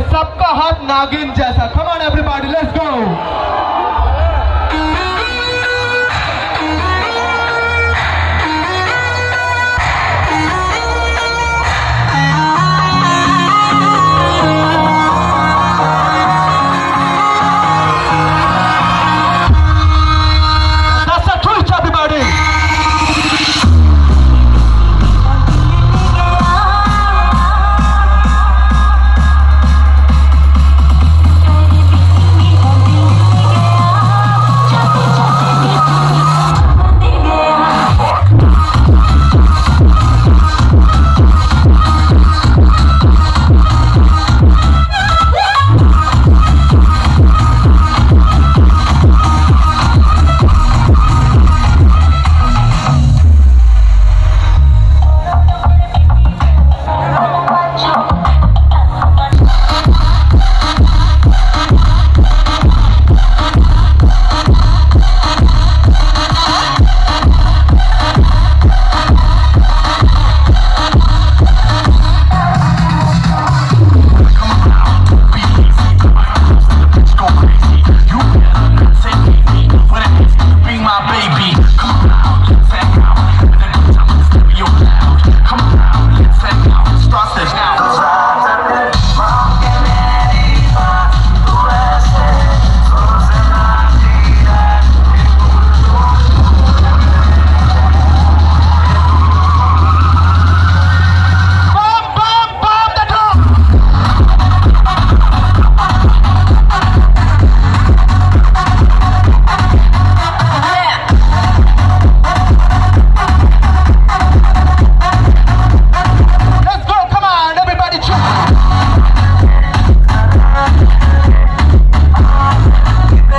सबका हाथ नागिन जैसा। कमान एवरीबॉडी लेट्स गो